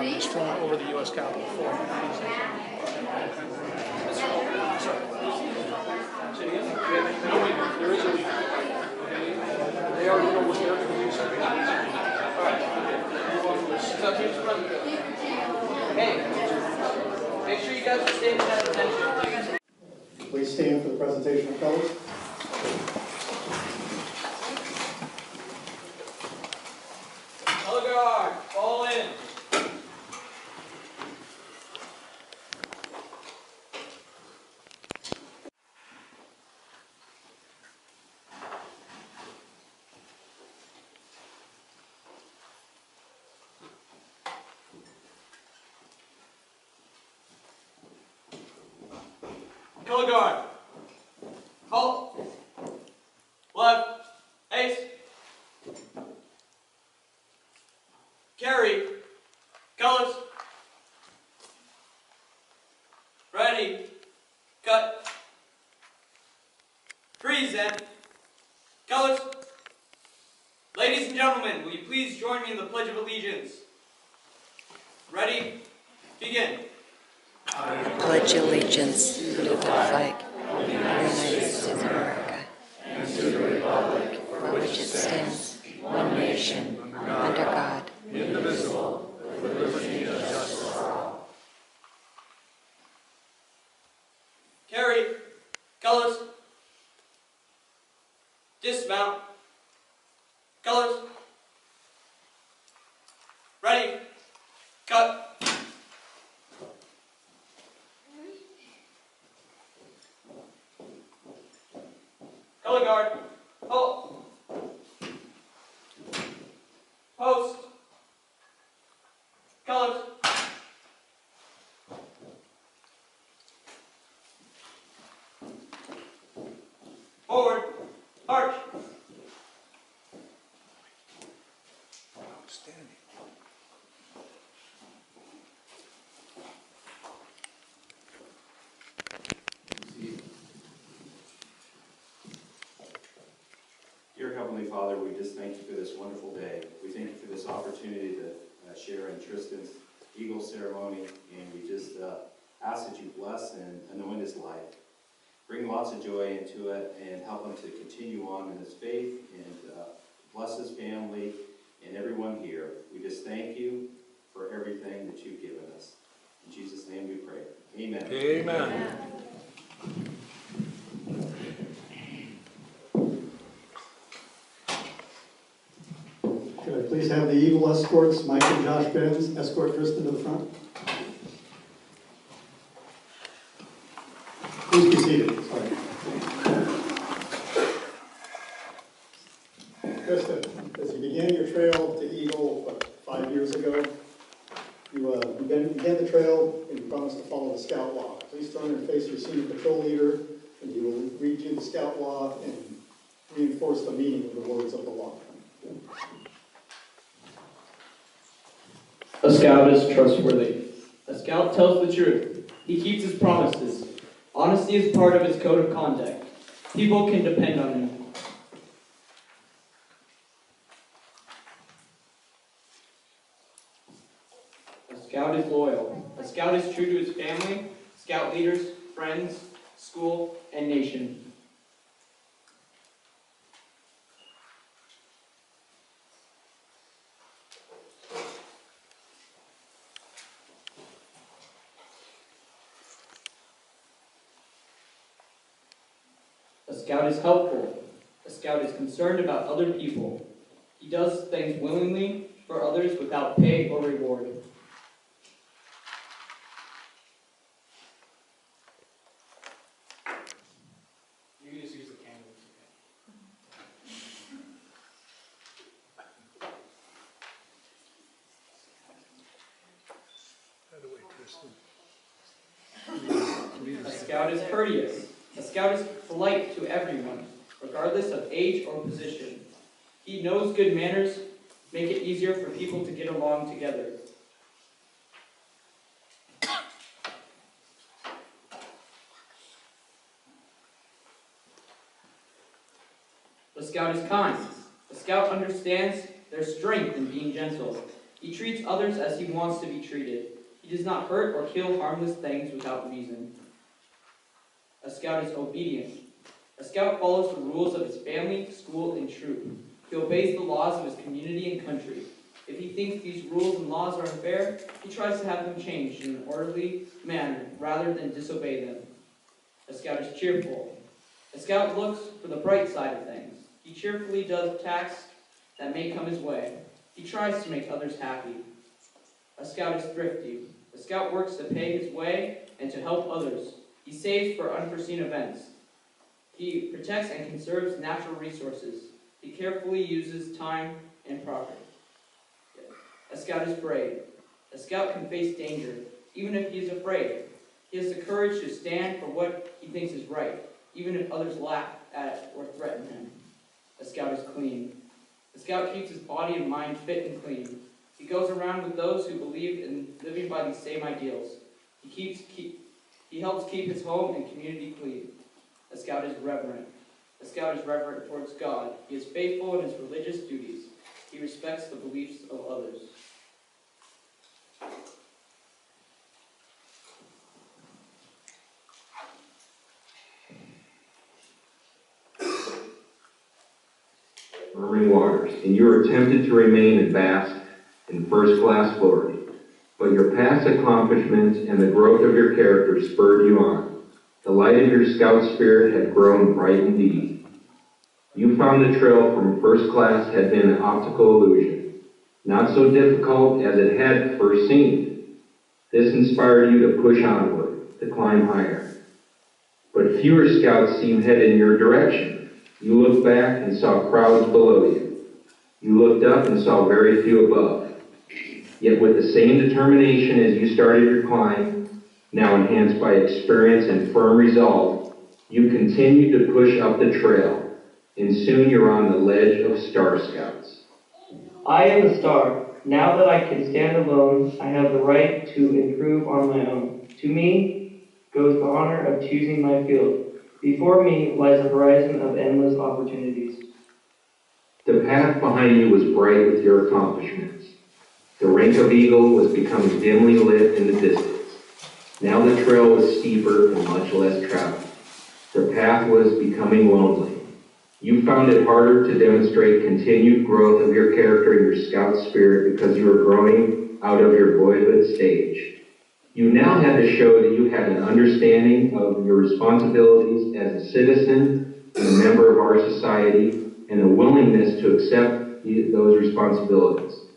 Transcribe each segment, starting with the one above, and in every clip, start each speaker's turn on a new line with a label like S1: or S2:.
S1: um, was flown over the U.S. Capitol for a leak. They are going to air conditioning. All right.
S2: Hey, make sure you guys are standing at attention.
S3: Please stand for the presentation of colors.
S2: Color guard, fall in. Color guard. Halt. Left. Ace. Carry. Colors. Ready. Cut. Freeze then. Colors. Ladies and gentlemen, will you please join me in the Pledge of Allegiance? Ready? Begin.
S4: I pledge allegiance to the flag of the United States of America and to the republic for which it stands, one nation, under God,
S2: Carry. Colors. Dismount. Colors. Ready. Cut. Color guard. Halt. Post. Colors. Forward. March.
S5: Dear Heavenly Father, we just thank you for this wonderful day. We thank you for this opportunity to uh, share in Tristan's Eagle ceremony, and we just uh, ask that you bless and anoint his life. Bring lots of joy into it and help him to continue on in his faith and uh, bless his family and everyone here. We just thank you for everything that you've given us. In Jesus' name we pray. Amen.
S1: Amen.
S3: Could I Eagle escorts, Mike and Josh Benz, escort Tristan to the front? Please be seated, sorry. Tristan, as you began your trail to Eagle, what, five years ago, you uh, began began the trail and you promised to follow the scout law. Please turn and face your senior patrol leader, and he will read you the scout law and reinforce the meaning of the words of the law.
S6: A scout is trustworthy. A scout tells the truth. He keeps his promises. Honesty is part of his code of conduct. People can depend on him. A scout is loyal. A scout is true to his family, scout leaders, friends, school, and nation. A scout is helpful. A scout is concerned about other people. He does things willingly for others without pay or reward. You can just use the candles. A scout is courteous. A scout is polite to everyone, regardless of age or position. He knows good manners make it easier for people to get along together. A scout is kind. A scout understands their strength in being gentle. He treats others as he wants to be treated. He does not hurt or kill harmless things without reason. A scout is obedient. A scout follows the rules of his family, school, and troop. He obeys the laws of his community and country. If he thinks these rules and laws are unfair, he tries to have them changed in an orderly manner rather than disobey them. A scout is cheerful. A scout looks for the bright side of things. He cheerfully does tasks that may come his way. He tries to make others happy. A scout is thrifty. A scout works to pay his way and to help others. He saves for unforeseen events. He protects and conserves natural resources. He carefully uses time and property. A scout is brave. A scout can face danger, even if he is afraid. He has the courage to stand for what he thinks is right, even if others laugh at or threaten him. A scout is clean. A scout keeps his body and mind fit and clean. He goes around with those who believe in living by these same ideals. He keeps keep, he helps keep his home and community clean. A scout is reverent. A scout is reverent towards God. He is faithful in his religious duties. He respects the beliefs of others.
S7: waters, and you are tempted to remain and bask in first-class glory. But your past accomplishments and the growth of your character spurred you on. The light of your scout spirit had grown bright indeed. You found the trail from first class had been an optical illusion, not so difficult as it had first seemed. This inspired you to push onward, to climb higher. But fewer scouts seemed headed in your direction. You looked back and saw crowds below you. You looked up and saw very few above. Yet with the same determination as you started your climb, now enhanced by experience and firm resolve, you continue to push up the trail, and soon you're on the ledge of Star Scouts.
S8: I am the star. Now that I can stand alone, I have the right to improve on my own. To me goes the honor of choosing my field. Before me lies a horizon of endless opportunities.
S7: The path behind you was bright with your accomplishments. The rank of eagle was becoming dimly lit in the distance. Now the trail was steeper and much less traveled. The path was becoming lonely. You found it harder to demonstrate continued growth of your character and your scout spirit because you were growing out of your boyhood stage. You now had to show that you had an understanding of your responsibilities as a citizen and a member of our society and a willingness to accept those responsibilities.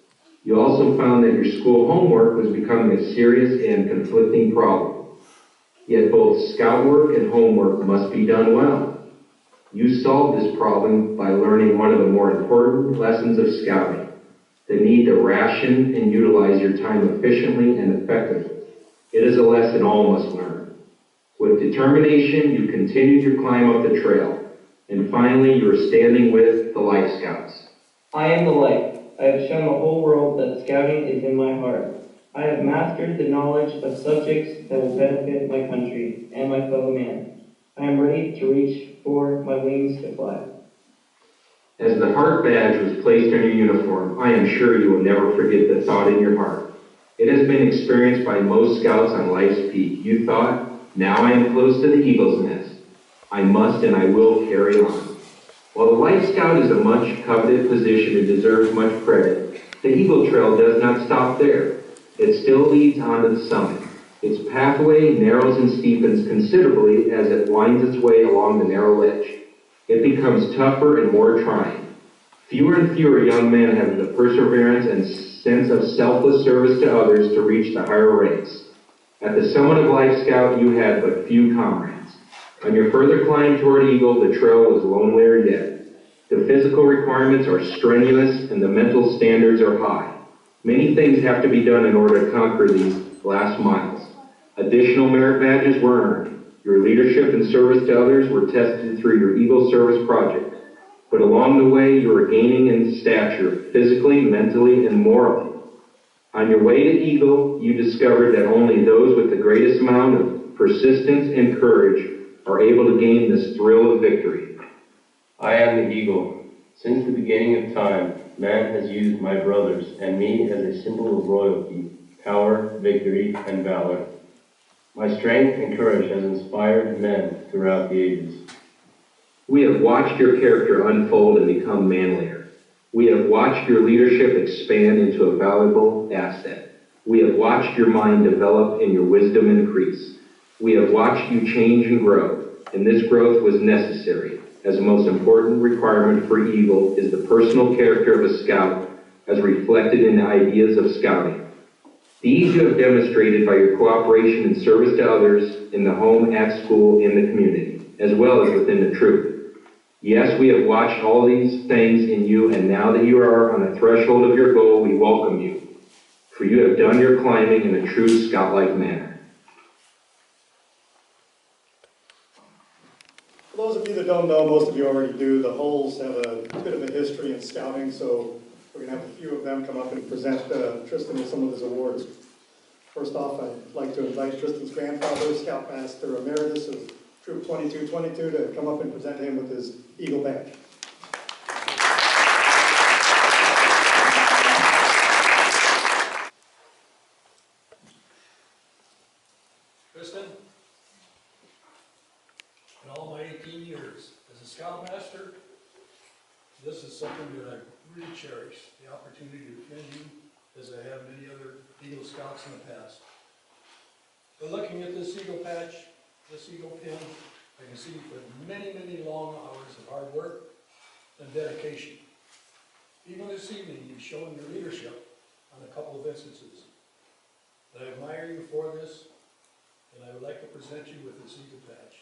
S7: You also found that your school homework was becoming a serious and conflicting problem. Yet both scout work and homework must be done well. You solved this problem by learning one of the more important lessons of scouting, the need to ration and utilize your time efficiently and effectively. It is a lesson all must learn. With determination, you continued your climb up the trail, and finally you are standing with the Life Scouts.
S8: I am the light. I have shown the whole world that scouting is in my heart. I have mastered the knowledge of subjects that will benefit my country and my fellow man. I am ready to reach for my wings to fly.
S7: As the heart badge was placed on your uniform, I am sure you will never forget the thought in your heart. It has been experienced by most scouts on life's peak. You thought, now I am close to the eagle's nest. I must and I will carry on. While the Life Scout is a much coveted position and deserves much credit, the Eagle Trail does not stop there. It still leads on to the summit. Its pathway narrows and steepens considerably as it winds its way along the narrow ledge. It becomes tougher and more trying. Fewer and fewer young men have the perseverance and sense of selfless service to others to reach the higher ranks. At the summit of Life Scout, you had but few comrades. On your further climb toward Eagle, the trail was lonelier yet. The physical requirements are strenuous and the mental standards are high. Many things have to be done in order to conquer these last miles. Additional merit badges were earned. Your leadership and service to others were tested through your Eagle Service Project. But along the way, you were gaining in stature, physically, mentally, and morally. On your way to Eagle, you discovered that only those with the greatest amount of persistence and courage are able to gain this thrill of victory.
S9: I am the eagle. Since the beginning of time, man has used my brothers and me as a symbol of royalty, power, victory, and valor. My strength and courage has inspired men throughout the ages.
S7: We have watched your character unfold and become manlier. We have watched your leadership expand into a valuable asset. We have watched your mind develop and your wisdom increase. We have watched you change and grow, and this growth was necessary, as the most important requirement for Eagle is the personal character of a scout as reflected in the ideas of scouting. These you have demonstrated by your cooperation and service to others in the home, at school, in the community, as well as within the troop. Yes, we have watched all these things in you, and now that you are on the threshold of your goal, we welcome you. For you have done your climbing in a true scout-like manner.
S3: For those of you that don't know, most of you already do, the Hulls have a bit of a history in scouting, so we're gonna have a few of them come up and present uh, Tristan with some of his awards. First off, I'd like to invite Tristan's grandfather, Scoutmaster Emeritus of Troop 2222, to come up and present him with his Eagle badge.
S1: Kristen? In all my eighteen years as a scoutmaster, this is something that I really cherish, the opportunity to defend you as I have many other Eagle Scouts in the past. But looking at this Eagle patch, this Eagle pin, I can see put many, many long hours of hard work and dedication. Even this evening, you've shown your leadership on a couple of instances. And I admire you for this, and I would like to present you with this Eagle patch.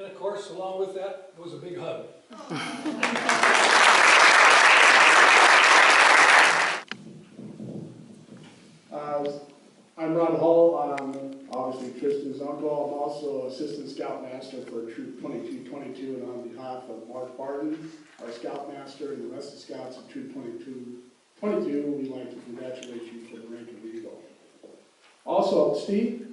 S1: And of course, along with that was a big hug.
S10: Uh, I'm Rod Hull, I'm obviously Tristan's uncle, I'm also Assistant Scoutmaster for Troop 2222, and on behalf of Mark Barton, our Scoutmaster, and the rest of the Scouts of Troop 2222, we'd like to congratulate you for the rank of Eagle. Also, Steve,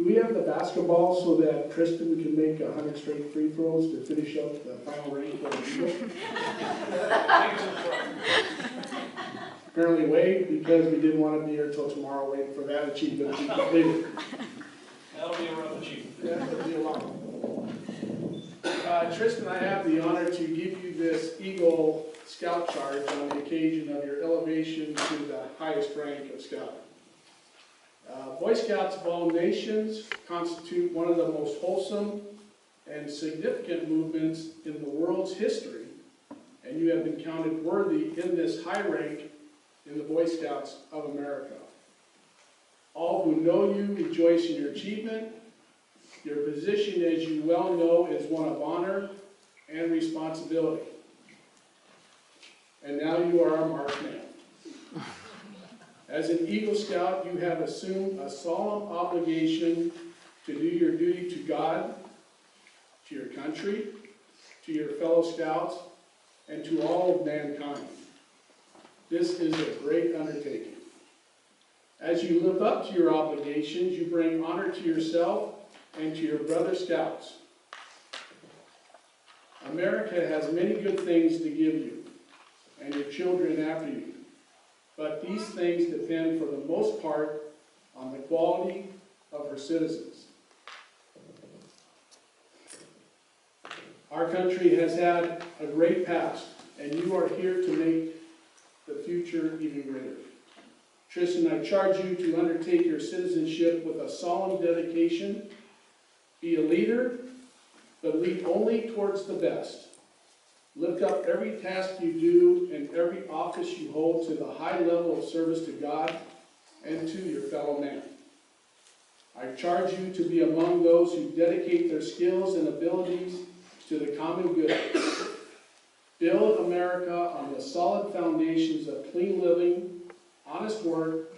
S10: do we have the basketball so that Tristan can make 100 straight free throws to finish up the final rank for the Eagle? apparently waived because we didn't want to be here till tomorrow waiting for that achievement to be completed.
S1: That'll be a rough achievement.
S10: Yeah, it'll be a lot. Uh, Tristan, I have the honor to give you this Eagle Scout Charge on the occasion of your elevation to the highest rank of Scout. Uh, Boy Scouts of all nations constitute one of the most wholesome and significant movements in the world's history, and you have been counted worthy in this high rank in the Boy Scouts of America. All who know you rejoice in your achievement. Your position, as you well know, is one of honor and responsibility. And now you are a marked man. As an Eagle Scout, you have assumed a solemn obligation to do your duty to God, to your country, to your fellow Scouts, and to all of mankind. This is a great undertaking. As you live up to your obligations, you bring honor to yourself and to your brother Scouts. America has many good things to give you, and your children after you. But these things depend for the most part on the quality of her citizens. Our country has had a great past, and you are here to make the future even greater. Tristan, I charge you to undertake your citizenship with a solemn dedication. Be a leader, but lead only towards the best. Lift up every task you do and every office you hold to the high level of service to God and to your fellow man.
S2: I charge you to be among those who dedicate their skills and abilities to the common good. Build America on the solid foundations of clean living, honest work,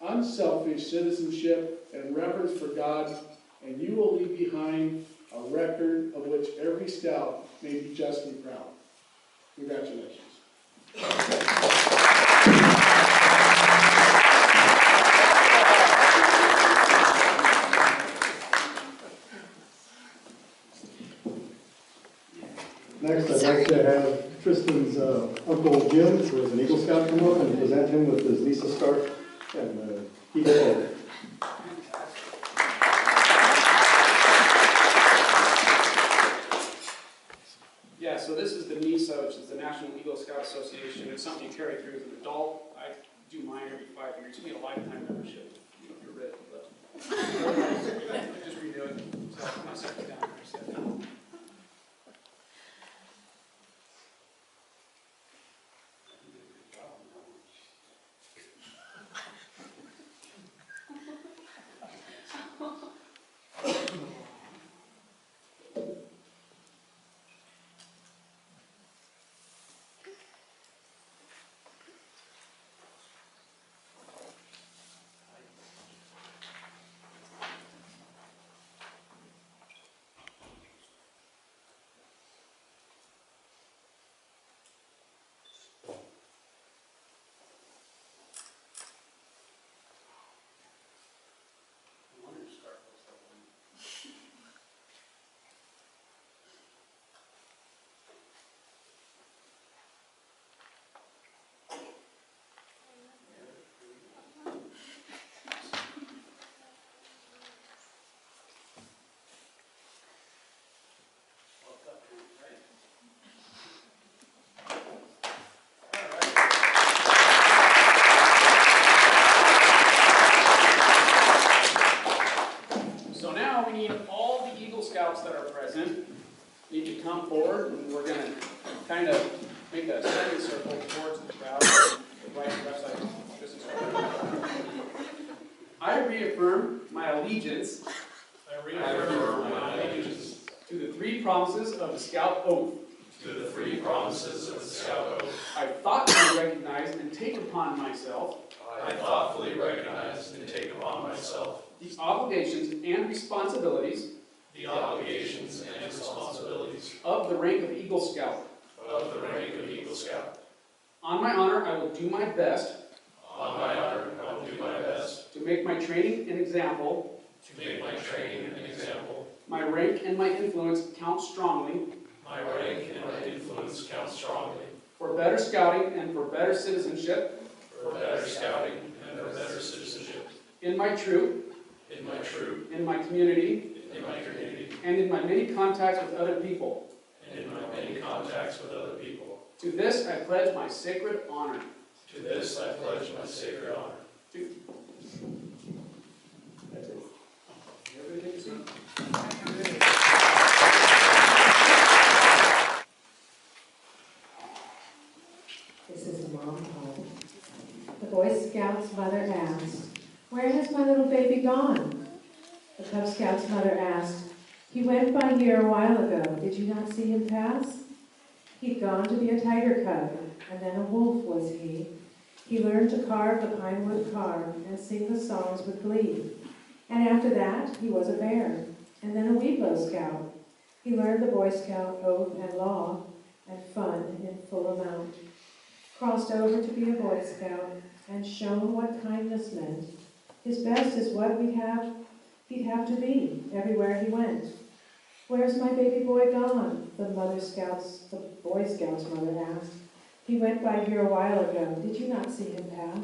S2: unselfish citizenship, and reverence for God, and you will leave behind a record of which every scout may be justly proud. Congratulations.
S3: Next, I'd like to have Tristan's uh, uncle Jim, who is an Eagle Scout, come up and present him with his Lisa Stark and uh, Eagle.
S2: Yeah, so this is the NESA, which is the National Eagle Scout Association. It's something you carry through as an adult. I do mine years. A lifetime membership. You know, if you're rich, but. I Just renew it. So I'm gonna set it down here, set it down. I wonder if Scarf looks like one. Well done, right? All right. So now we need all the Eagle Scouts that are present, need to come forward, and we're gonna kind of make a semicircle towards the crowd, the right and left side. This is I reaffirm my allegiance. I reaffirm my allegiance. To the three promises of the Scout Oath.
S11: To the three promises of the Scout Oath,
S2: I thoughtfully recognize and take upon myself
S11: I thoughtfully recognize and take upon myself
S2: the obligations and responsibilities
S11: the obligations and responsibilities
S2: of the rank of Eagle Scout.
S11: of the rank of Eagle Scout.
S2: On my honor, I will do my best
S11: On my honor, I will do my best
S2: to make my training an example,
S11: to make my training an example.
S2: my rank and my influence count strongly
S11: My rank and my influence count strongly
S2: for better scouting and for better citizenship
S11: for better scouting and for better citizenship
S2: in my troop,
S11: in my troop,
S2: in my community,
S11: in my community,
S2: and in my many contacts with other people.
S11: and in my many contacts with other people.
S2: To this I pledge my sacred honor.
S11: To this I pledge my sacred honor.
S12: This is the mom home. The Boy Scout's mother asked, Where has my little baby gone? The Cub Scout's mother asked, He went by here a while ago. Did you not see him pass? He'd gone to be a tiger cub, and then a wolf was he. He learned to carve the pine wood carve and sing the songs with glee. And after that, he was a bear, and then a Weeblo Scout. He learned the Boy Scout oath and law, and fun in full amount crossed over to be a Boy Scout and shown what kindness meant. His best is what we'd have, he'd have to be everywhere he went. Where's my baby boy gone? The mother scouts, the Boy Scout's mother asked. He went by here a while ago. Did you not see him pass?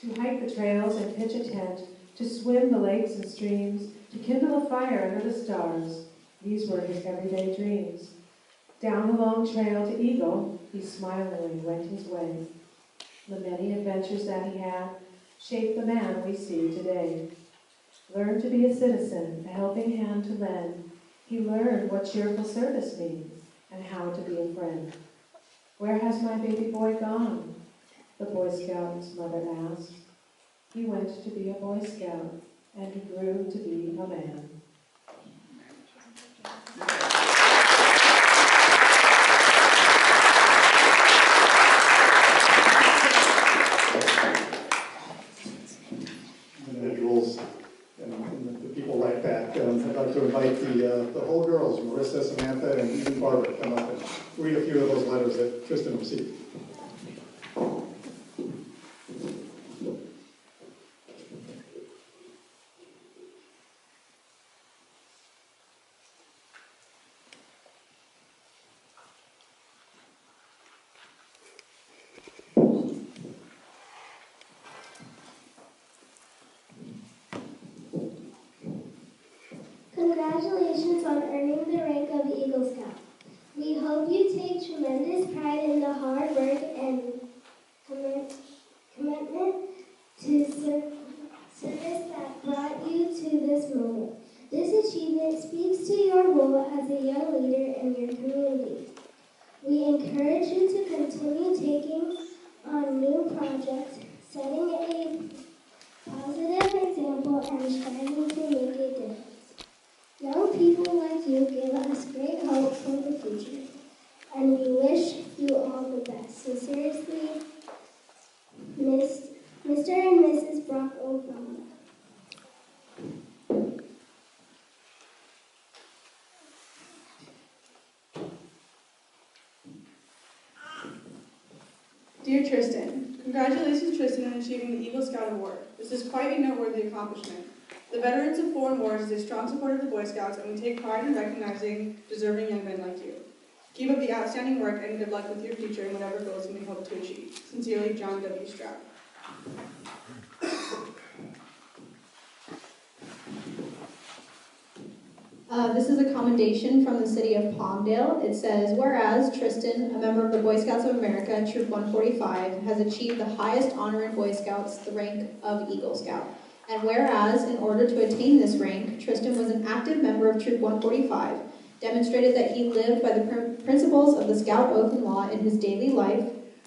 S12: To hike the trails and pitch a tent, to swim the lakes and streams, to kindle a fire under the stars. These were his everyday dreams. Down the long trail to Eagle, he smilingly went his way. The many adventures that he had shaped the man we see today. Learned to be a citizen, a helping hand to lend. He learned what cheerful service means and how to be a friend. Where has my baby boy gone? The Boy Scout's mother asked. He went to be a Boy Scout. and grew to be a man.
S3: individuals and and the people like that. Um, I'd like to invite the, uh, the Hull girls, Marissa, Samantha, and even Barbara, to come up and read a few of those letters received.
S13: Congratulations on earning the rank of Eagle Scout. Hope you take tremendous pride in the hard work and commit- commitment to ser- service that brought you to this moment. This achievement speaks to your role as a young leader in your community. We encourage you to continue taking on new projects, setting a positive example, and striving to make a difference. Young people like you give us great hope for the future, and we wish you all the best. Sincerely, Miss, Mr. and Mrs. Barack Obama.
S14: Dear Tristan, congratulations Tristan on achieving the Eagle Scout Award. This is quite a noteworthy accomplishment. The Veterans of Foreign Wars is a strong supporter of the Boy Scouts and we take pride in recognizing deserving young men like you. Keep up the outstanding work and good luck with your future and whatever goals you may hope to achieve. Sincerely, John W. Stroud.
S15: Uh, this is a commendation from the city of Palmdale. It says, whereas Tristan, a member of the Boy Scouts of America, Troop 145, has achieved the highest honor in Boy Scouts, the rank of Eagle Scout. And whereas, in order to attain this rank, Tristan was an active member of Troop 145, demonstrated that he lived by the pr- principles of the Scout Oath and Law in his daily life,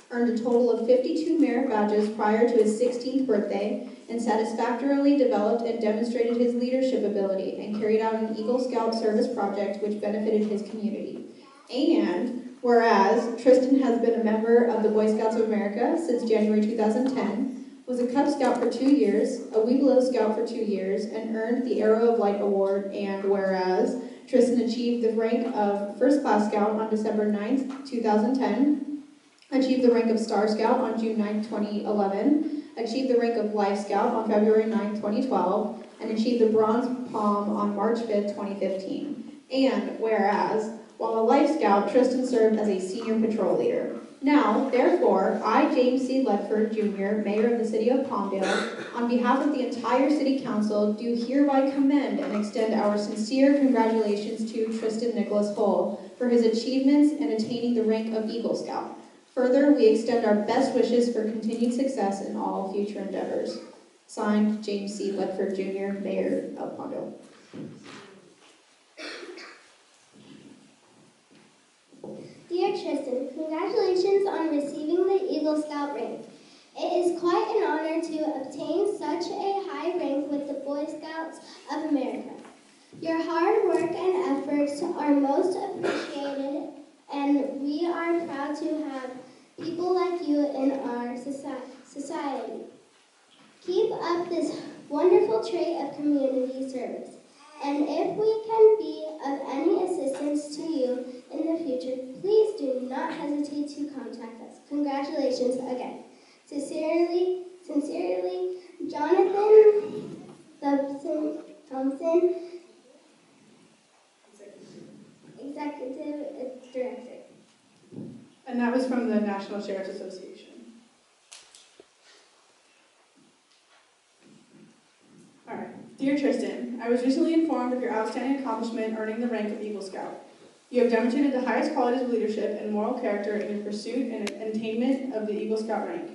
S15: earned a total of 52 merit badges prior to his 16th birthday, and satisfactorily developed and demonstrated his leadership ability and carried out an Eagle Scout service project which benefited his community. And whereas Tristan has been a member of the Boy Scouts of America since January 2010, was a Cub Scout for two years, a Weeblo Scout for two years, and earned the Arrow of Light Award. And whereas Tristan achieved the rank of First Class Scout on December 9th, 2010, achieved the rank of Star Scout on June 9th, 2011, achieved the rank of Life Scout on February 9, 2012, and achieved the Bronze Palm on March 5, 2015. And whereas, while a Life Scout, Tristan served as a senior patrol leader. Now, therefore, I, James C. Ledford Jr., Mayor of the City of Palmdale, on behalf of the entire City Council, do hereby commend and extend our sincere congratulations to Tristan Nicolas Hull for his achievements in attaining the rank of Eagle Scout. Further, we extend our best wishes for continued success in all future endeavors. Signed, James C. Ledford Jr., Mayor of Palmdale.
S13: Dear Tristan, congratulations on receiving the Eagle Scout rank. It is quite an honor to obtain such a high rank with the Boy Scouts of America. Your hard work and efforts are most appreciated, and we are proud to have people like you in our society. Keep up this wonderful trait of community service, and if we can be of any assistance to you in the future, please do not hesitate to contact us. Congratulations again. Sincerely, sincerely, Jonathan Thompson, Thompson, Executive Director.
S14: And that was from the National Sheriff's Association. All right. Dear Tristan, I was recently informed of your outstanding accomplishment earning the rank of Eagle Scout. You have demonstrated the highest qualities of leadership and moral character in your pursuit and attainment of the Eagle Scout rank.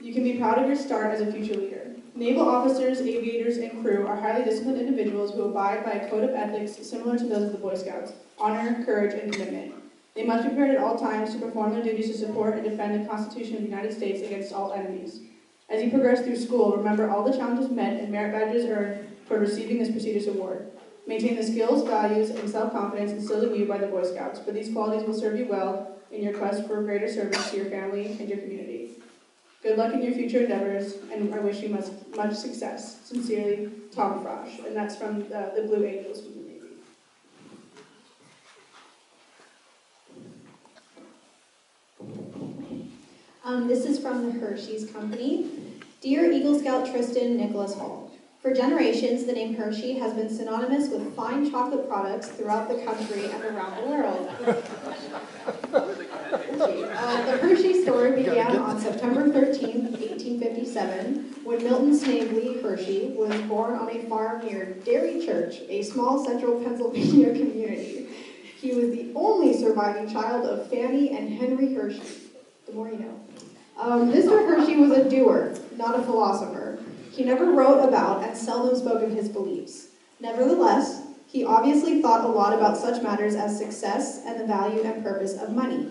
S14: You can be proud of your start as a future leader. Naval officers, aviators, and crew are highly disciplined individuals who abide by a code of ethics similar to those of the Boy Scouts honor, courage, and commitment. They must be prepared at all times to perform their duties to support and defend the Constitution of the United States against all enemies. As you progress through school, remember all the challenges met and merit badges earned for receiving this prestigious award. Maintain the skills, values, and self-confidence instilled in you by the Boy Scouts, for these qualities will serve you well in your quest for greater service to your family and your community. Good luck in your future endeavors, and I wish you much, much success. Sincerely, Tom Frosch, and that's from the, the Blue Angels from the Navy.
S15: Um, this is from the Hershey's Company. Dear Eagle Scout Tristan Nicolas Hull, for generations, the name Hershey has been synonymous with fine chocolate products throughout the country and around the world. Uh, the Hershey story began on September 13, 1857, when Milton Snavely Hershey was born on a farm near Derry Church, a small central Pennsylvania community. He was the only surviving child of Fanny and Henry Hershey. The more you know. Um, Mr. Hershey was a doer, not a philosopher. He never wrote about and seldom spoke of his beliefs. Nevertheless, he obviously thought a lot about such matters as success and the value and purpose of money.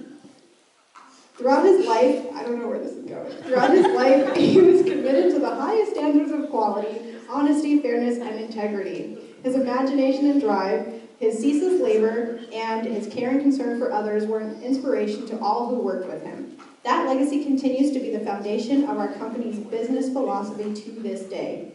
S15: Throughout his life, I don't know where this is going. Throughout his life, he was committed to the highest standards of quality, honesty, fairness, and integrity. His imagination and drive, his ceaseless labor, and his care and concern for others were an inspiration to all who worked with him. That legacy continues to be the foundation of our company's business philosophy to this day.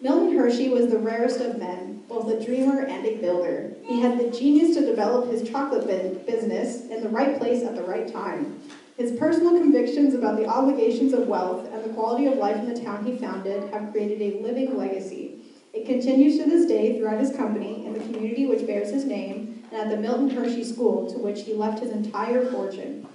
S15: Milton Hershey was the rarest of men, both a dreamer and a builder. He had the genius to develop his chocolate business in the right place at the right time. His personal convictions about the obligations of wealth and the quality of life in the town he founded have created a living legacy. It continues to this day throughout his company, in the community which bears his name, and at the Milton Hershey School, to which he left his entire fortune.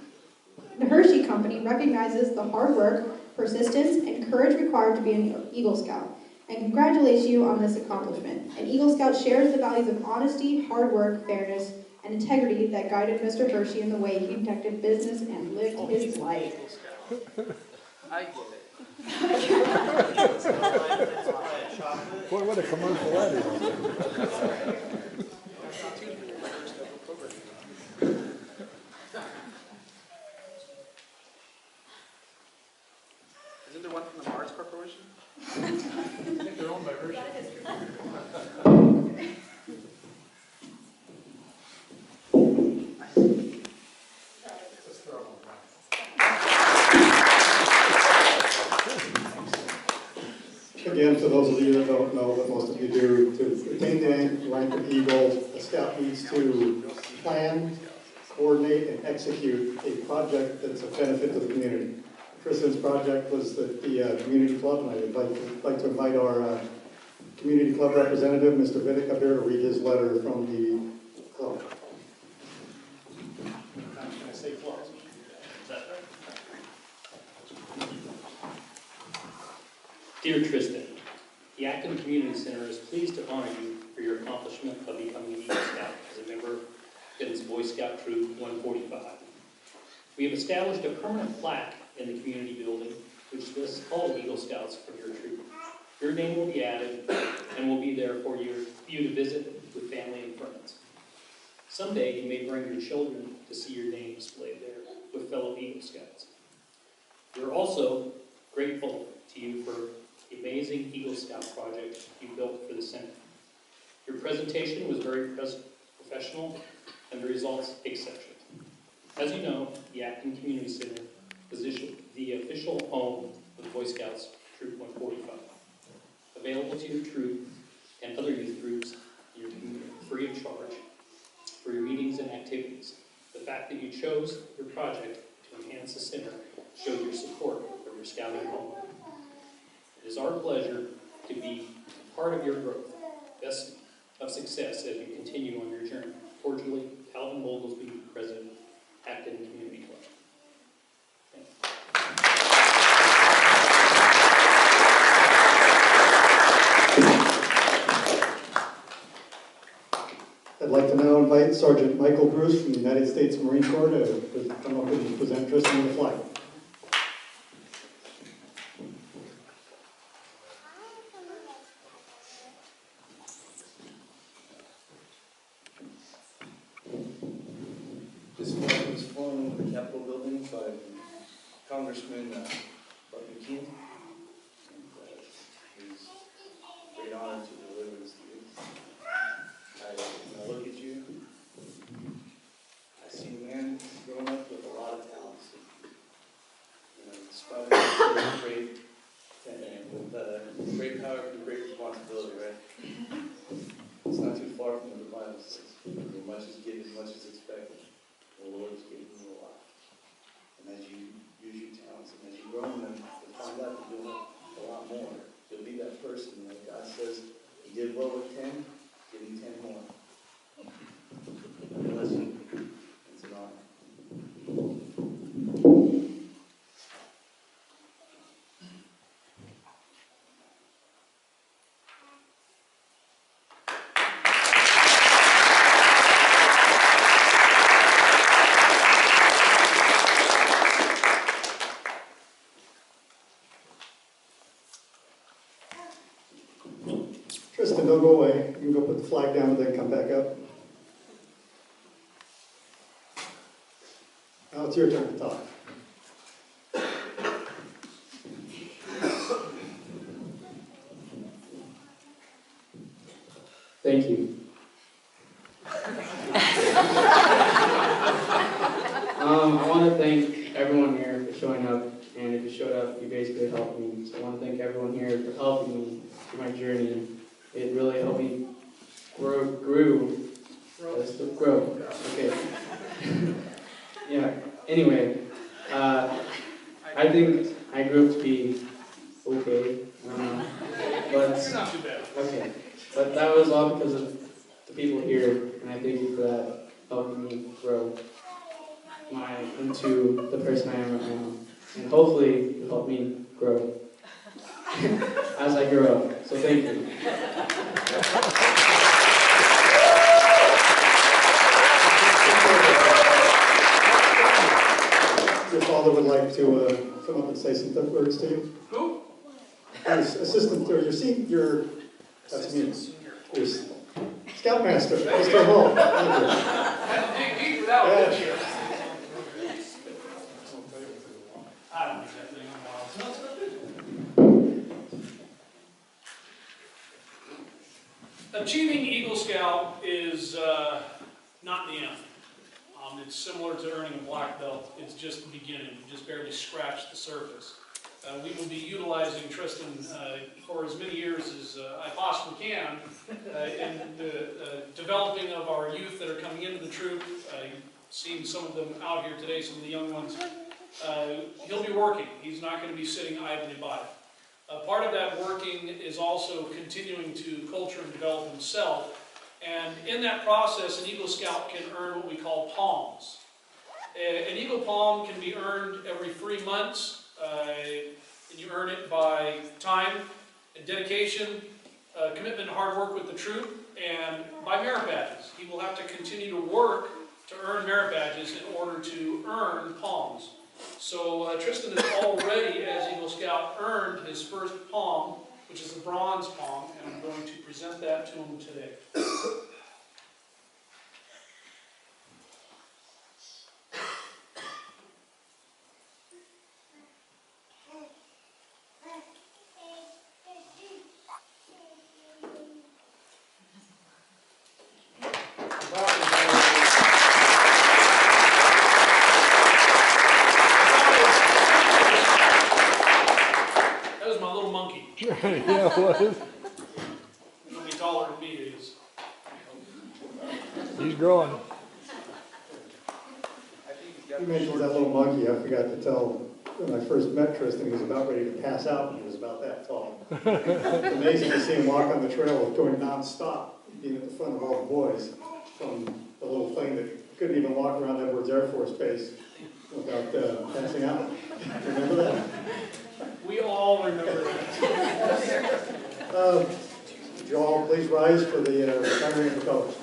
S15: The Hershey Company recognizes the hard work, persistence, and courage required to be an Eagle Scout, and congratulates you on this accomplishment. An Eagle Scout shares the values of honesty, hard work, fairness, and integrity that guided Mr. Hershey in the way he conducted business and lived his life.
S2: I get it.
S16: Boy, what a commercial that is.
S2: Isn't there one from the Mars Corporation?
S1: I think they're owned by Hershey. Let's throw them around.
S3: Again, for those of you that don't know, but most of you do, to attain the rank of Eagle, a scout needs to plan, coordinate, and execute a project that's a benefit to the community. Tristan's project was the, the uh, community club, and I would like to, like to invite our uh, community club representative, Mr. Vidic, up here to read his letter from the club. Just gonna say club.
S17: Dear Tristan, the Acton Community Center is pleased to honor you for your accomplishment of becoming an Eagle Scout as a member of Ben's Boy Scout Troop 145. We have established a permanent plaque in the community building which lists all Eagle Scouts from your troop. Your name will be added and will be there for you, you to visit with family and friends. Someday you may bring your children to see your name displayed there with fellow Eagle Scouts. We're also grateful to you for the amazing Eagle Scout project you built for the center. Your presentation was very professional the results exceptional. As you know, the Acton Community Center is the- official home of the Boy Scouts Troop 145. Available to your troop and other youth groups in your community, free of charge, for your meetings and activities. The fact that you chose your project to enhance the center showed your support of your scouting home. It is our pleasure to be part of your growth. Best of success as you continue on your journey. Cordially, Calvin Oglesby, President, Acton Community Club.
S3: I'd like to now invite Sergeant Michael Bruce from the United States Marine Corps to come up and present Tristan the flag.
S18: great, with uh, great power and great responsibility, right? It's not too far from the Bible says. Much is given, much is
S3: expected. The Lord is giving you a lot. And as you use your talents
S19: and as you grow in them, you'll find out you're doing a lot more. You'll be that person that God says, He did well with 10, give me 10 more.
S3: It's your turn to talk.
S18: Thank you. Um, I want to thank everyone here for showing up, and if you showed up, you basically helped me. So I want to thank everyone here for helping me through my journey. It really helped me grow, grew, uh, grow, okay. Yeah, anyway, uh, I think I grew up to be okay, I but.
S1: Not too bad.
S18: Okay, but that was all because of the people here, and I thank you for that, helping me grow my into the person I am right now, and hopefully you help me grow as I grow up. So thank you.
S3: Your would like to uh, come up and say some th- words to you.
S1: Who?
S3: Your assistant, or your seat, your, that's me. Your scoutmaster, Mr. Hall. Thank you.
S1: Had to dig deep for that one, didn't you? I don't think that thing on wild. Achieving Eagle Scout is uh, not the end. It's similar to earning a black belt. It's just the beginning. You just barely scratched the surface. Uh, We will be utilizing Tristan uh, for as many years as uh, I possibly can uh, in the uh, developing of our youth that are coming into the troop. You've seen some of them out here today, some of the young ones. Uh, He'll be working. He's not going to be sitting idly by. Part of that working is also continuing to culture and develop himself. And in that process, an Eagle Scout can earn what we call palms. An Eagle Palm can be earned every three months, uh, and you earn it by time and dedication, uh, commitment and hard work with the troop, and by merit badges. He will have to continue to work to earn merit badges in order to earn palms. So uh, Tristan has already, as Eagle Scout, earned his first palm, which is a bronze palm, and I'm going to present that to him today. That was my little monkey.
S16: Yeah, it was.
S1: He'll be taller than me, is.
S16: He's growing.
S3: You mentioned that little monkey, I forgot to tell, when I first met Tristan, he was about ready to pass out, and he was about that tall. It's amazing to see him walk on the trail going nonstop, being at the front of all the boys, from the little thing that couldn't even walk around Edwards Air Force Base without uh, passing out. Remember that?
S1: All remember that.
S3: Would you all please rise for the uh, retiring of the colors?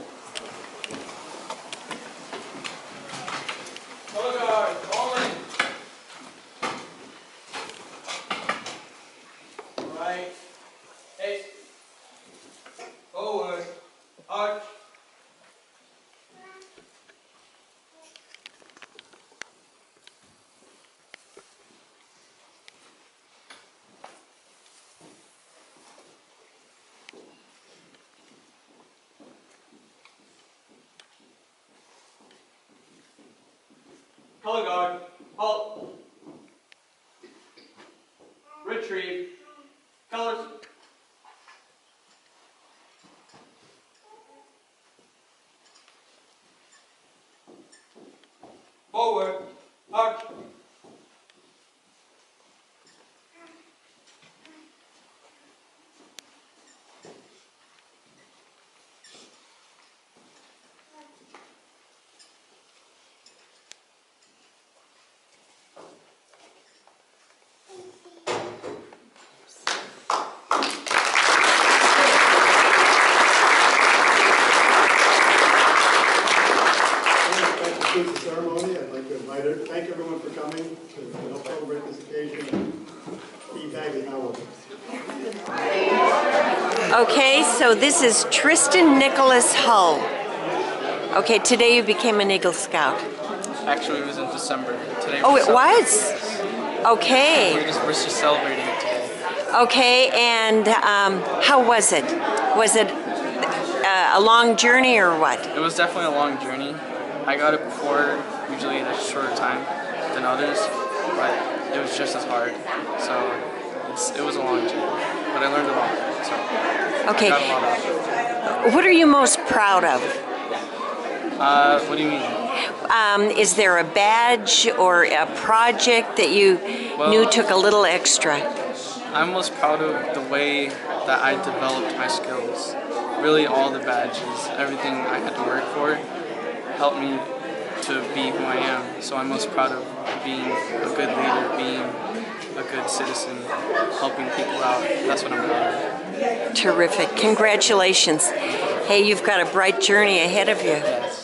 S1: Color guard, calling. Right. Hey. Forward. Arch.
S6: Guard, halt. Retrieve. Colors. Forward. Arch.
S3: That concludes the ceremony. I'd like to invite, thank everyone for coming to help celebrate this occasion. Steve Bagley, how are you?
S4: Okay, so this is Tristan Nicolas Hull. Okay, today you became an Eagle Scout.
S18: Actually, it was in December. Today
S4: Oh, it was? Okay.
S18: We're just, we're just celebrating it today.
S4: Okay, and um, how was it? Was it uh, a long journey or what?
S18: It was definitely a long journey. I got it before, usually in a shorter time than others, but it was just as hard. So it's, it was a long journey, but I learned a lot. So
S4: Okay.
S18: I got a lot.
S4: What are you most proud of?
S18: Uh, what do you mean?
S4: Um, is there a badge or a project that you knew took a little extra?
S18: I'm most proud of the way that I developed my skills. Really, all the badges, everything I had to work for, helped me to be who I am. So I'm most proud of being a good leader, being a good citizen, helping people out. That's what I'm proud of.
S4: Terrific. Congratulations. Hey, you've got a bright journey ahead of you.